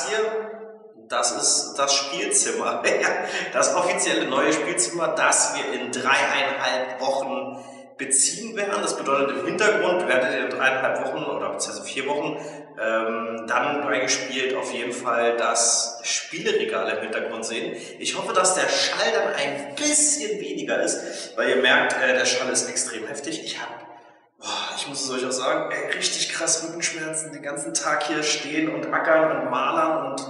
das hier, das ist das Spielzimmer. das offizielle neue Spielzimmer, das wir in dreieinhalb Wochen beziehen werden. Das bedeutet im Hintergrund werdet ihr in dreieinhalb Wochen oder beziehungsweise vier Wochen ähm, dann beigespielt auf jeden Fall das Spieleregal im Hintergrund sehen. Ich hoffe, dass der Schall dann ein bisschen weniger ist, weil ihr merkt, äh, der Schall ist extrem heftig. Ich habe ich muss es euch auch sagen, ey, richtig krass Rückenschmerzen, den ganzen Tag hier stehen und ackern und malern und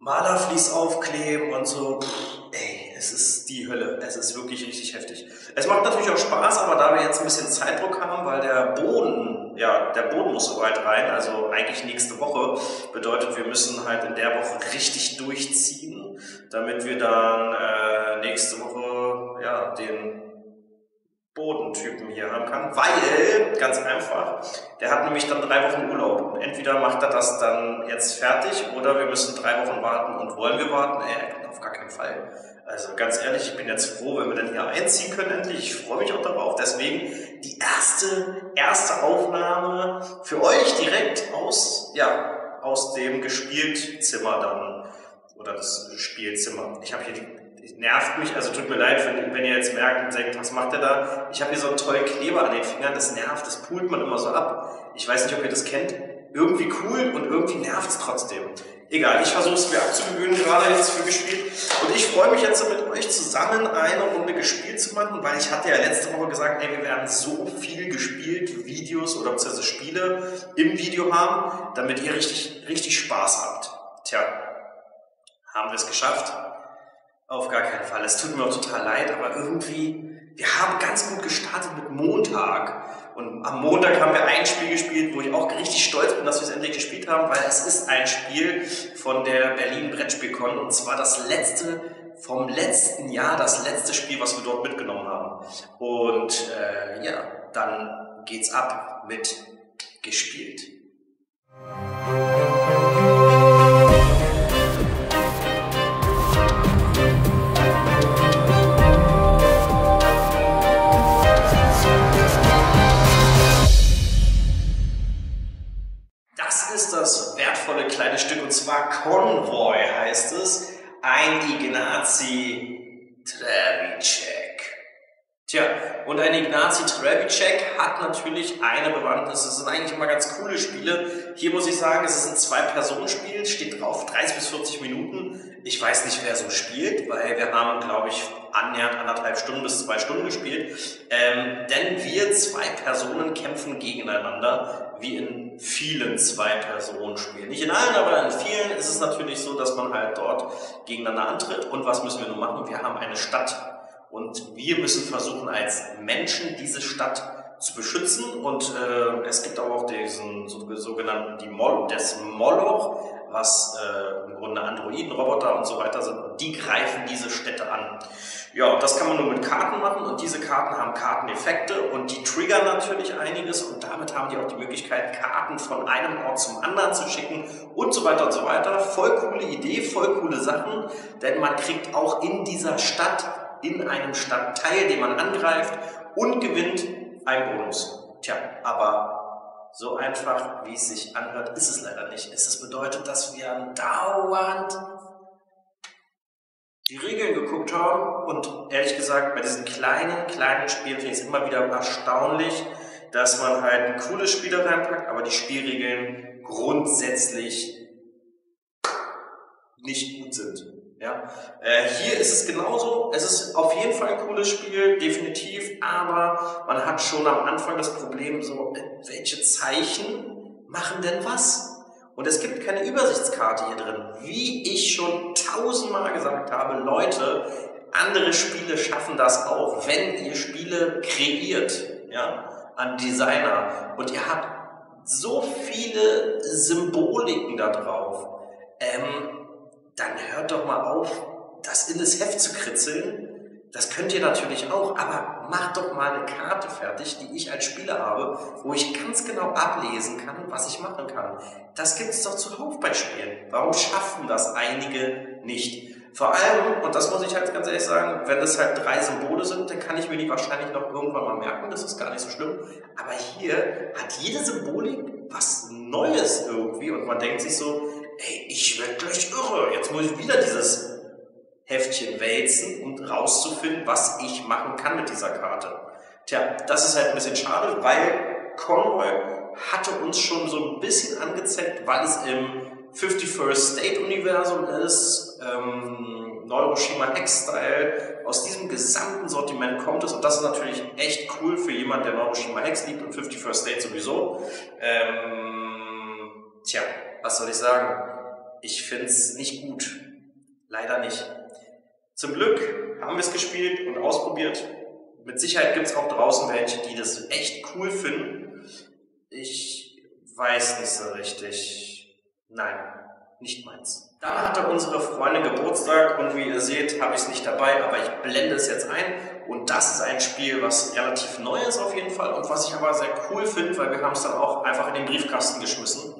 Malerflies aufkleben und so. Pff, ey, es ist die Hölle. Es ist wirklich richtig heftig. Es macht natürlich auch Spaß, aber da wir jetzt ein bisschen Zeitdruck haben, weil der Boden, ja, der Boden muss soweit rein, also eigentlich nächste Woche, bedeutet, wir müssen halt in der Woche richtig durchziehen, damit wir dann äh, nächste Woche, ja, den Bodentypen hier haben kann, weil, ganz einfach, der hat nämlich dann drei Wochen Urlaub. Und entweder macht er das dann jetzt fertig oder wir müssen drei Wochen warten und wollen wir warten? Äh, auf gar keinen Fall. Also ganz ehrlich, ich bin jetzt froh, wenn wir dann hier einziehen können endlich. Ich freue mich auch darauf. Deswegen die erste, erste Aufnahme für euch direkt aus, ja, aus dem Gespieltzimmer dann. Oder das Spielzimmer. Ich habe hier die nervt mich, also tut mir leid, wenn, wenn ihr jetzt merkt und denkt, was macht er da? Ich habe hier so einen tollen Kleber an den Fingern, das nervt, das pult man immer so ab. Ich weiß nicht, ob ihr das kennt. Irgendwie cool und irgendwie nervt es trotzdem. Egal, ich versuche es mir abzugewöhnen, gerade jetzt für gespielt. Und ich freue mich jetzt mit euch zusammen eine Runde gespielt zu machen, weil ich hatte ja letzte Woche gesagt, ey, wir werden so viel gespielt, Videos oder beziehungsweise Spiele im Video haben, damit ihr richtig, richtig Spaß habt. Tja, haben wir es geschafft. Auf gar keinen Fall. Es tut mir auch total leid, aber irgendwie, wir haben ganz gut gestartet mit Montag. Und am Montag haben wir ein Spiel gespielt, wo ich auch richtig stolz bin, dass wir es endlich gespielt haben, weil es ist ein Spiel von der Berlin Brettspielcon und zwar das letzte vom letzten Jahr, das letzte Spiel, was wir dort mitgenommen haben. Und äh, ja, dann geht's ab mit gespielt. Convoy heißt es. Ein Ignazi Trevicek. Tja, und ein Ignazi Trevicek hat natürlich eine Bewandtnis. Das sind eigentlich immer ganz coole Spiele. Hier muss ich sagen, es ist ein Zwei-Personen-Spiel, steht drauf 30 bis 40 Minuten. Ich weiß nicht, wer so spielt, weil wir haben, glaube ich, annähernd anderthalb Stunden bis zwei Stunden gespielt. Ähm, denn wir zwei Personen kämpfen gegeneinander, wie in vielen Zwei-Personen-Spielen. Nicht in allen, aber in vielen ist es natürlich so, dass man halt dort gegeneinander antritt. Und was müssen wir nun machen? Wir haben eine Stadt. Und wir müssen versuchen, als Menschen diese Stadt zu beschützen. Und äh, es gibt auch diesen sogenannten die Mol des Moloch, was äh, Androiden, Roboter und so weiter sind. Und die greifen diese Städte an. Ja, und das kann man nur mit Karten machen und diese Karten haben Karteneffekte und die triggern natürlich einiges und damit haben die auch die Möglichkeit, Karten von einem Ort zum anderen zu schicken und so weiter und so weiter. Voll coole Idee, voll coole Sachen, denn man kriegt auch in dieser Stadt, in einem Stadtteil, den man angreift und gewinnt, einen Bonus. Tja, aber so einfach, wie es sich anhört, ist es leider nicht. Es bedeutet, dass wir dauernd die Regeln geguckt haben und ehrlich gesagt, bei diesen kleinen, kleinen Spielen finde ich es immer wieder erstaunlich, dass man halt ein cooles Spiel da reinpackt, aber die Spielregeln grundsätzlich nicht gut sind. Ja? Äh, hier ist es genauso. Es ist auf jeden Fall ein cooles Spiel, definitiv, aber man hat schon am Anfang das Problem, so, äh, welche Zeichen machen denn was? Und es gibt keine Übersichtskarte hier drin. Wie ich schon tausendmal gesagt habe, Leute, andere Spiele schaffen das auch, wenn ihr Spiele kreiert, ja, an Designer. Und ihr habt so viele Symboliken da drauf. Ähm, dann hört doch mal auf, das in das Heft zu kritzeln das könnt ihr natürlich auch, aber macht doch mal eine Karte fertig, die ich als Spieler habe, wo ich ganz genau ablesen kann, was ich machen kann. Das gibt es doch zuhauf bei Spielen. Warum schaffen das einige nicht? Vor allem, und das muss ich halt ganz ehrlich sagen, wenn es halt drei Symbole sind, dann kann ich mir die wahrscheinlich noch irgendwann mal merken, das ist gar nicht so schlimm. Aber hier hat jede Symbolik was Neues irgendwie und man denkt sich so, ey, ich werde gleich irre, jetzt muss ich wieder dieses Heftchen wälzen, um rauszufinden, was ich machen kann mit dieser Karte. Tja, das ist halt ein bisschen schade, weil Conroy hatte uns schon so ein bisschen angezeigt, weil es im 51st State Universum ist, ähm, Neuroshima Hex-Style, aus diesem gesamten Sortiment kommt es und das ist natürlich echt cool für jemanden, der Neuroshima Hex liebt und 51st State sowieso. Ähm, tja, was soll ich sagen? Ich find's nicht gut. Leider nicht. Zum Glück haben wir es gespielt und ausprobiert. Mit Sicherheit gibt's auch draußen welche, die das echt cool finden. Ich weiß nicht so richtig. Nein, nicht meins. Dann hatte unsere Freundin Geburtstag und wie ihr seht, habe ich es nicht dabei, aber ich blende es jetzt ein. Und das ist ein Spiel, was relativ neu ist auf jeden Fall und was ich aber sehr cool finde, weil wir haben es dann auch einfach in den Briefkasten geschmissen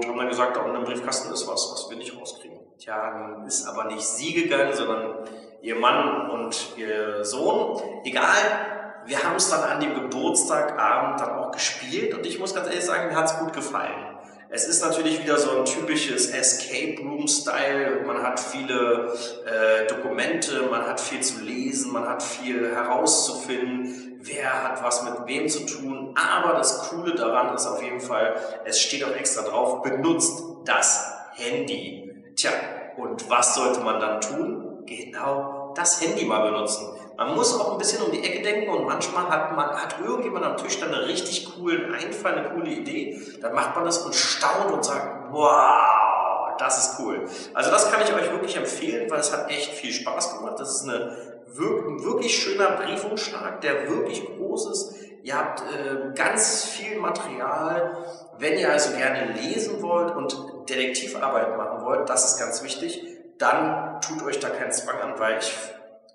und haben dann gesagt, da unten im Briefkasten ist was, was wir nicht rauskriegen. Tja, nun ist aber nicht sie gegangen, sondern ihr Mann und ihr Sohn. Egal, wir haben es dann an dem Geburtstagabend dann auch gespielt und ich muss ganz ehrlich sagen, mir hat es gut gefallen. Es ist natürlich wieder so ein typisches Escape Room Style. Man hat viele äh, Dokumente, man hat viel zu lesen, man hat viel herauszufinden, wer hat was mit wem zu tun. Aber das Coole daran ist auf jeden Fall, es steht auch extra drauf, benutzt das Handy. Tja, und was sollte man dann tun? Genau das Handy mal benutzen. Man muss auch ein bisschen um die Ecke denken und manchmal hat man, hat irgendjemand am Tisch dann einen richtig coolen Einfall, eine coole Idee. Dann macht man das und staunt und sagt, wow, das ist cool. Also das kann ich euch wirklich empfehlen, weil es hat echt viel Spaß gemacht. Das ist eine, ein wirklich schöner Briefumschlag, der wirklich groß ist. Ihr habt äh, ganz viel Material. Wenn ihr also gerne lesen wollt und Detektivarbeit machen wollt, das ist ganz wichtig, dann tut euch da keinen Zwang an, weil ich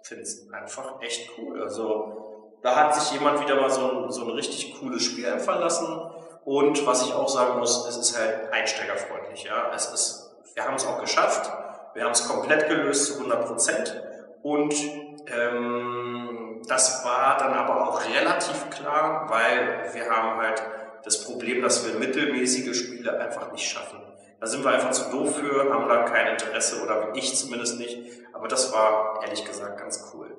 finde es einfach echt cool. Also da hat sich jemand wieder mal so ein, so ein richtig cooles Spiel einfallen lassen. Und was ich auch sagen muss, es ist halt einsteigerfreundlich. Ja, es ist, wir haben es auch geschafft. Wir haben es komplett gelöst zu 100 Prozent. Und ähm, das war dann aber auch relativ klar, weil wir haben halt das Problem, dass wir mittelmäßige Spiele einfach nicht schaffen. Da sind wir einfach zu doof für, haben da kein Interesse oder ich zumindest nicht. Aber das war ehrlich gesagt ganz cool.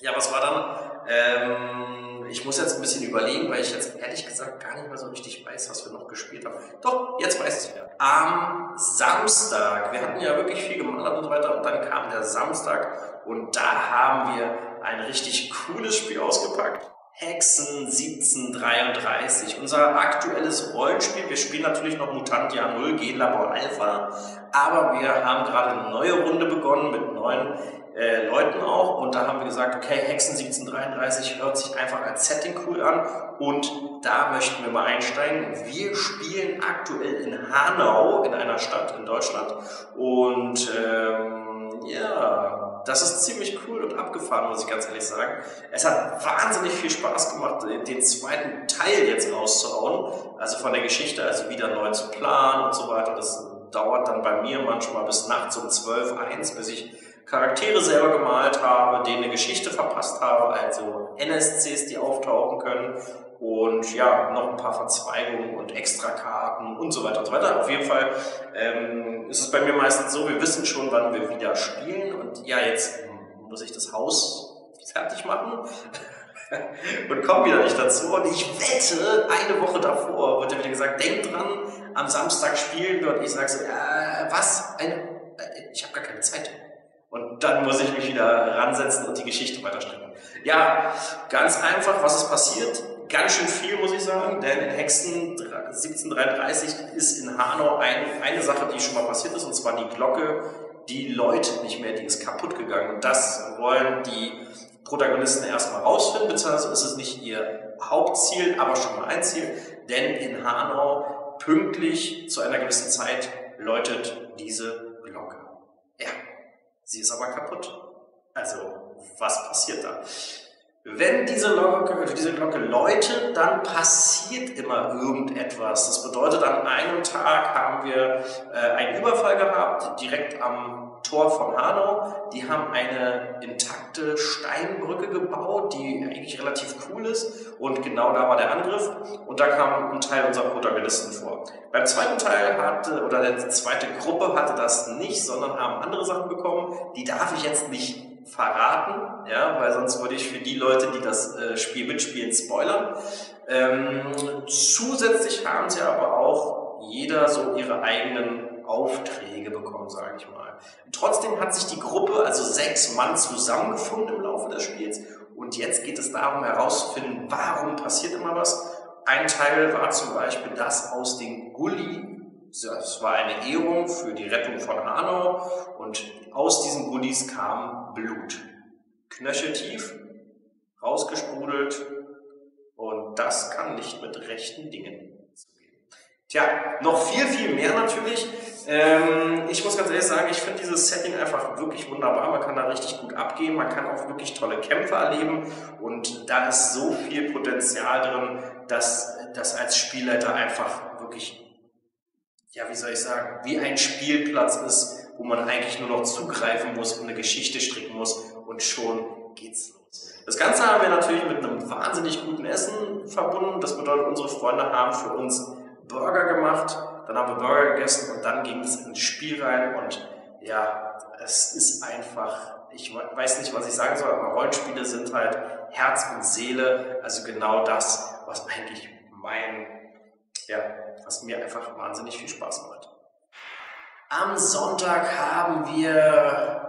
Ja, was war dann? Ähm, ich muss jetzt ein bisschen überlegen, weil ich jetzt ehrlich gesagt gar nicht mehr so richtig weiß, was wir noch gespielt haben. Doch, jetzt weiß ich wieder. Am Samstag, wir hatten ja wirklich viel gemalt und so weiter, und dann kam der Samstag und da haben wir ein richtig cooles Spiel ausgepackt. Hexen 1733, unser aktuelles Rollenspiel. Wir spielen natürlich noch Mutantia 0, G-Labor Alpha, aber wir haben gerade eine neue Runde begonnen mit neuen äh, Leuten auch. Und da haben wir gesagt, okay, Hexen 1733 hört sich einfach als Setting cool an. Und da möchten wir mal einsteigen. Wir spielen aktuell in Hanau, in einer Stadt in Deutschland. Und ähm, ja, das ist ziemlich cool und abgefahren, muss ich ganz ehrlich sagen. Es hat wahnsinnig viel Spaß gemacht, den zweiten Teil jetzt rauszuhauen. Also von der Geschichte, also wieder neu zu planen und so weiter. Das dauert dann bei mir manchmal bis nachts um 12, 1, bis ich Charaktere selber gemalt habe, denen eine Geschichte verpasst habe, also NSCs, die auftauchen können und ja, noch ein paar Verzweigungen und Extrakarten und so weiter und so weiter. Auf jeden Fall ähm, ist es bei mir meistens so, wir wissen schon, wann wir wieder spielen und ja, jetzt muss ich das Haus fertig machen und komme wieder nicht dazu. Und ich wette, eine Woche davor wird ja wieder gesagt, denk dran, am Samstag spielen wir und ich sage so, äh, was? Eine, äh, ich habe gar keine Zeit. Und dann muss ich mich wieder ransetzen und die Geschichte weiterstricken. Ja, ganz einfach, was ist passiert? Ganz schön viel, muss ich sagen, denn in Hexen 1733 ist in Hanau ein, eine Sache, die schon mal passiert ist, und zwar die Glocke, die läutet nicht mehr, die ist kaputt gegangen. Und das wollen die Protagonisten erstmal rausfinden, beziehungsweise ist es nicht ihr Hauptziel, aber schon mal ein Ziel, denn in Hanau pünktlich zu einer gewissen Zeit läutet diese Glocke. Ja, Sie ist aber kaputt. Also, was passiert da? Wenn diese Glocke, diese Glocke läutet, dann passiert immer irgendetwas. Das bedeutet, an einem Tag haben wir äh, einen Überfall gehabt, direkt am Tor von Hanau. Die haben eine intakte Steinbrücke gebaut, die eigentlich relativ cool ist. Und genau da war der Angriff. Und da kam ein Teil unserer Protagonisten vor. Beim zweiten Teil hatte, oder der zweite Gruppe hatte das nicht, sondern haben andere Sachen bekommen. Die darf ich jetzt nicht verraten, ja, weil sonst würde ich für die Leute, die das äh, Spiel mitspielen, spoilern. Ähm, zusätzlich haben sie aber auch jeder so ihre eigenen Aufträge bekommen, sage ich mal. Trotzdem hat sich die Gruppe, also sechs Mann, zusammengefunden im Laufe des Spiels. Und jetzt geht es darum herauszufinden, warum passiert immer was. Ein Teil war zum Beispiel das aus den Gully. Das war eine Ehrung für die Rettung von Hanau. Und aus diesen Gullis kam Blut. Knöcheltief, rausgesprudelt. Und das kann nicht mit rechten Dingen Tja, noch viel, viel mehr natürlich. Ähm, ich muss ganz ehrlich sagen, ich finde dieses Setting einfach wirklich wunderbar. Man kann da richtig gut abgehen, man kann auch wirklich tolle Kämpfe erleben und da ist so viel Potenzial drin, dass das als Spielleiter einfach wirklich, ja, wie soll ich sagen, wie ein Spielplatz ist, wo man eigentlich nur noch zugreifen muss und eine Geschichte stricken muss und schon geht's los. Das Ganze haben wir natürlich mit einem wahnsinnig guten Essen verbunden. Das bedeutet, unsere Freunde haben für uns Burger gemacht, dann haben wir Burger gegessen und dann ging es ins Spiel rein und ja, es ist einfach, ich weiß nicht, was ich sagen soll, aber Rollenspiele sind halt Herz und Seele, also genau das, was eigentlich mein, ja, was mir einfach wahnsinnig viel Spaß macht. Am Sonntag haben wir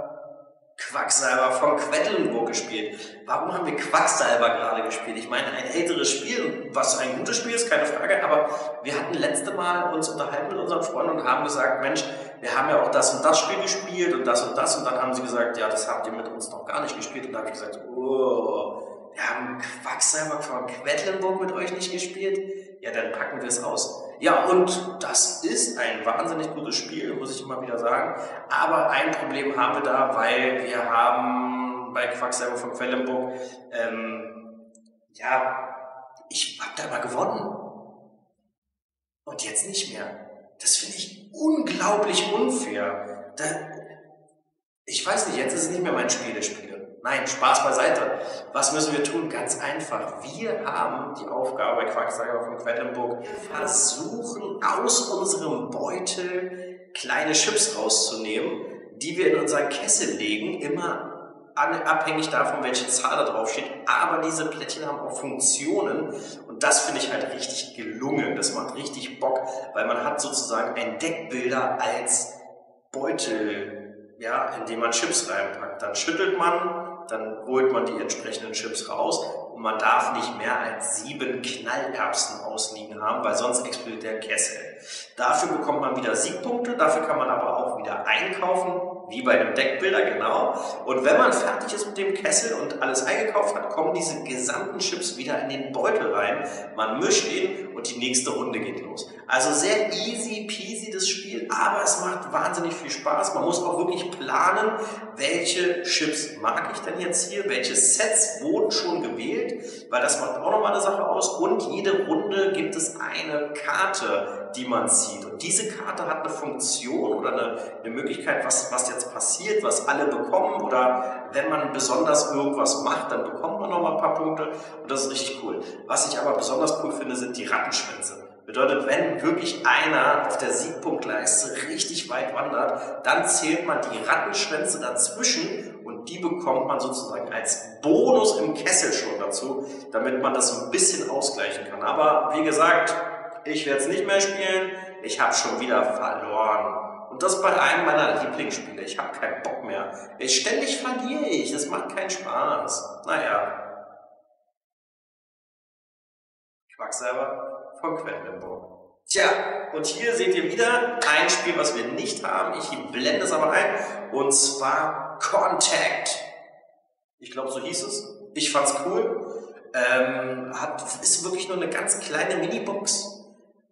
Quacksalber von Quedlinburg gespielt. Warum haben wir Quacksalber gerade gespielt? Ich meine, ein älteres Spiel, was ein gutes Spiel ist, keine Frage, aber wir hatten letzte Mal uns unterhalten mit unseren Freunden und haben gesagt, Mensch, wir haben ja auch das und das Spiel gespielt und das und das und dann haben sie gesagt, ja, das habt ihr mit uns noch gar nicht gespielt und da habe ich gesagt, oh, wir haben Quacksalber von Quedlinburg mit euch nicht gespielt? Ja, dann packen wir es aus. Ja, und das ist ein wahnsinnig gutes Spiel, muss ich immer wieder sagen. Aber ein Problem haben wir da, weil wir haben bei Quacksalber von Quellenburg, ähm, ja, ich hab da mal gewonnen. Und jetzt nicht mehr. Das finde ich unglaublich unfair. Da, ich weiß nicht, jetzt ist es nicht mehr mein Spiel der Spiele. Nein, Spaß beiseite. Was müssen wir tun? Ganz einfach. Wir haben die Aufgabe Quacksalber von Quedlinburg, versuchen aus unserem Beutel kleine Chips rauszunehmen, die wir in unseren Kessel legen, immer abhängig davon, welche Zahl da drauf steht. Aber diese Plättchen haben auch Funktionen und das finde ich halt richtig gelungen. Das macht richtig Bock, weil man hat sozusagen einen Deckbilder als Beutel, ja, in dem man Chips reinpackt. Dann schüttelt man dann holt man die entsprechenden Chips raus und man darf nicht mehr als sieben Knallerbsen ausliegen haben, weil sonst explodiert der Kessel. Dafür bekommt man wieder Siegpunkte, dafür kann man aber auch wieder einkaufen, wie bei einem Deckbilder, genau. Und wenn man fertig ist mit dem Kessel und alles eingekauft hat, kommen diese gesamten Chips wieder in den Beutel rein. Man mischt ihn und die nächste Runde geht los. Also sehr easy peasy das Spiel, aber es macht wahnsinnig viel Spaß. Man muss auch wirklich planen, welche Chips mag ich denn jetzt hier, welche Sets wurden schon gewählt, weil das macht auch nochmal eine Sache aus. Und jede Runde gibt es eine Karte, die man zieht. Und diese Karte hat eine Funktion oder eine, eine Möglichkeit, was, was jetzt passiert, was alle bekommen. Oder wenn man besonders irgendwas macht, dann bekommt man nochmal ein paar Punkte. Und das ist richtig cool. Was ich aber besonders cool finde, sind die Rattenschwänze. Bedeutet, wenn wirklich einer auf der Siegpunktleiste richtig weit wandert, dann zählt man die Rattenschwänze dazwischen und die bekommt man sozusagen als Bonus im Kessel schon dazu, damit man das so ein bisschen ausgleichen kann. Aber wie gesagt, ich werde es nicht mehr spielen, ich habe schon wieder verloren. Und das bei einem meiner Lieblingsspiele. Ich habe keinen Bock mehr. Ich, ständig verliere ich, das macht keinen Spaß. Naja. Quacksalber von Quedlinburg. Tja, und hier seht ihr wieder ein Spiel, was wir nicht haben. Ich blende es aber ein. Und zwar Contact. Ich glaube, so hieß es. Ich fand's cool. Ähm, hat, ist wirklich nur eine ganz kleine Minibox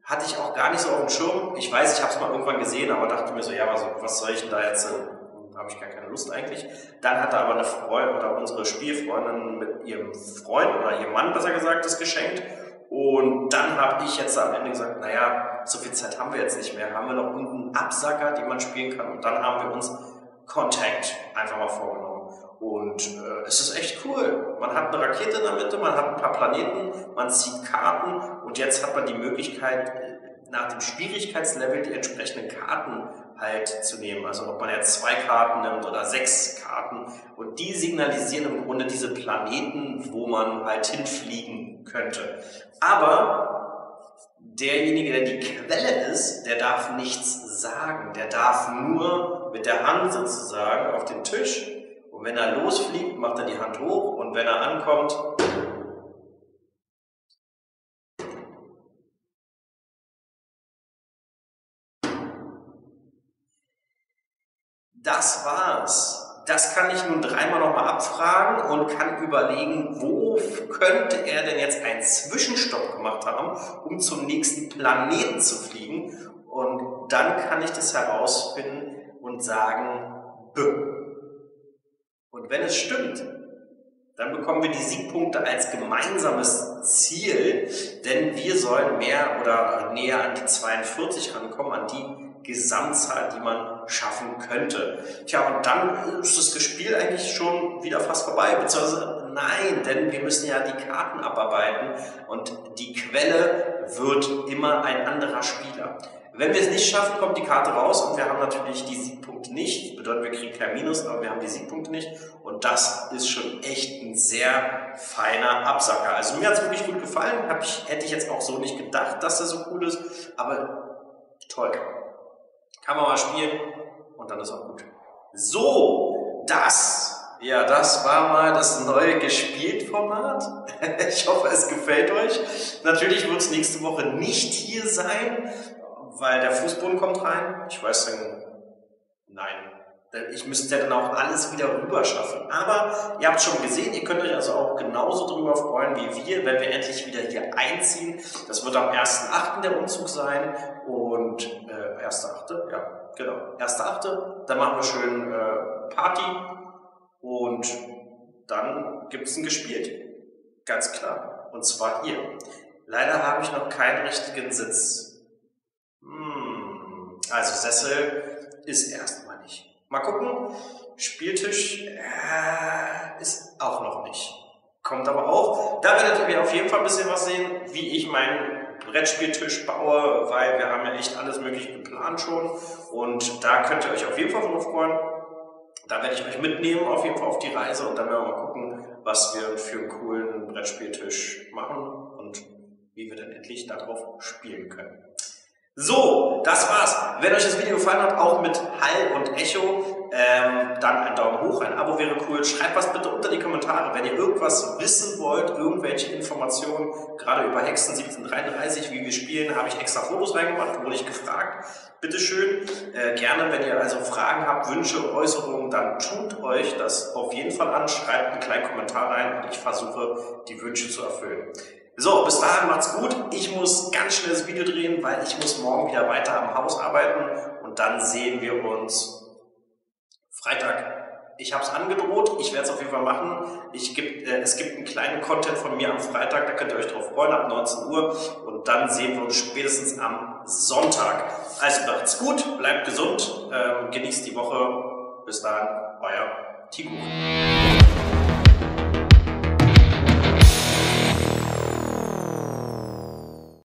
hatte ich auch gar nicht so auf dem Schirm. Ich weiß, ich habe es mal irgendwann gesehen, aber dachte mir so, ja, was, was soll ich denn da jetzt, da habe ich gar keine Lust eigentlich. Dann hatte aber eine Freundin oder unsere Spielfreundin mit ihrem Freund oder ihrem Mann, besser gesagt, das geschenkt. Und dann habe ich jetzt am Ende gesagt, naja, so viel Zeit haben wir jetzt nicht mehr. Haben wir noch unten Absacker, die man spielen kann. Und dann haben wir uns Contact einfach mal vorgenommen. Und äh, es ist echt cool. Man hat eine Rakete in der Mitte, man hat ein paar Planeten, man zieht Karten und jetzt hat man die Möglichkeit, nach dem Schwierigkeitslevel die entsprechenden Karten halt zu nehmen. Also ob man jetzt zwei Karten nimmt oder sechs Karten. Und die signalisieren im Grunde diese Planeten, wo man halt hinfliegen könnte. Aber derjenige, der die Quelle ist, der darf nichts sagen. Der darf nur mit der Hand sozusagen auf den Tisch. Und wenn er losfliegt, macht er die Hand hoch. Und wenn er ankommt, das war's. Das kann ich nun dreimal nochmal abfragen und kann überlegen, wo könnte er denn jetzt einen Zwischenstopp gemacht haben, um zum nächsten Planeten zu fliegen. Und dann kann ich das herausfinden und sagen, B. Und wenn es stimmt, dann bekommen wir die Siegpunkte als gemeinsames Ziel, denn wir sollen mehr oder näher an die 42 rankommen, an die Gesamtzahl, die man schaffen könnte. Tja, und dann ist das Spiel eigentlich schon wieder fast vorbei, beziehungsweise nein, denn wir müssen ja die Karten abarbeiten und die Quelle wird immer ein anderer Spieler. Wenn wir es nicht schaffen, kommt die Karte raus und wir haben natürlich die Siegpunkte nicht. Das bedeutet, wir kriegen kein Minus, aber wir haben die Siegpunkte nicht. Und das ist schon echt ein sehr feiner Absacker. Also mir hat es wirklich gut gefallen. Hab ich, hätte ich jetzt auch so nicht gedacht, dass er so cool ist. Aber toll. Kann man mal spielen und dann ist auch gut. So, das, ja, das war mal das neue Gespielt-Format. Ich hoffe, es gefällt euch. Natürlich wird es nächste Woche nicht hier sein, weil der Fußboden kommt rein. Ich weiß dann, nein, ich müsste ja dann auch alles wieder rüber schaffen. Aber ihr habt schon gesehen, ihr könnt euch also auch genauso darüber freuen wie wir, wenn wir endlich wieder hier einziehen. Das wird am 1.8. der Umzug sein und äh, 1.8. ja, genau, 1.8. Dann machen wir schön äh, Party und dann gibt es ein gespielt. Ganz klar. Und zwar hier. Leider habe ich noch keinen richtigen Sitz. Hm. Also Sessel ist erstmal nicht. Mal gucken. Spieltisch äh, ist auch noch nicht. Kommt aber auch. Da werdet ihr auf jeden Fall ein bisschen was sehen, wie ich meinen Brettspieltisch baue, weil wir haben ja echt alles mögliche geplant schon. Und da könnt ihr euch auf jeden Fall drauf freuen. Da werde ich euch mitnehmen auf jeden Fall auf die Reise und dann werden wir mal gucken, was wir für einen coolen Brettspieltisch machen und wie wir dann endlich darauf spielen können. So, das war's. Wenn euch das Video gefallen hat, auch mit Hall und Echo, ähm, dann ein Daumen hoch, ein Abo wäre cool. Schreibt was bitte unter die Kommentare, wenn ihr irgendwas wissen wollt, irgendwelche Informationen, gerade über Hexen 1733, wie wir spielen, habe ich extra Fotos reingemacht, wurde ich gefragt. Bitteschön, äh, gerne, wenn ihr also Fragen habt, Wünsche, Äußerungen, dann tut euch das auf jeden Fall an, schreibt einen kleinen Kommentar rein und ich versuche, die Wünsche zu erfüllen. So, bis dahin macht's gut. Ich muss ganz schnell das Video drehen, weil ich muss morgen wieder weiter am Haus arbeiten und dann sehen wir uns Freitag. Ich habe es angedroht, ich werde es auf jeden Fall machen. Ich geb, äh, es gibt einen kleinen Content von mir am Freitag, da könnt ihr euch drauf freuen, ab 19 Uhr. Und dann sehen wir uns spätestens am Sonntag. Also macht's gut, bleibt gesund, ähm, genießt die Woche. Bis dahin, euer Tigo.